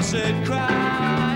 I said crying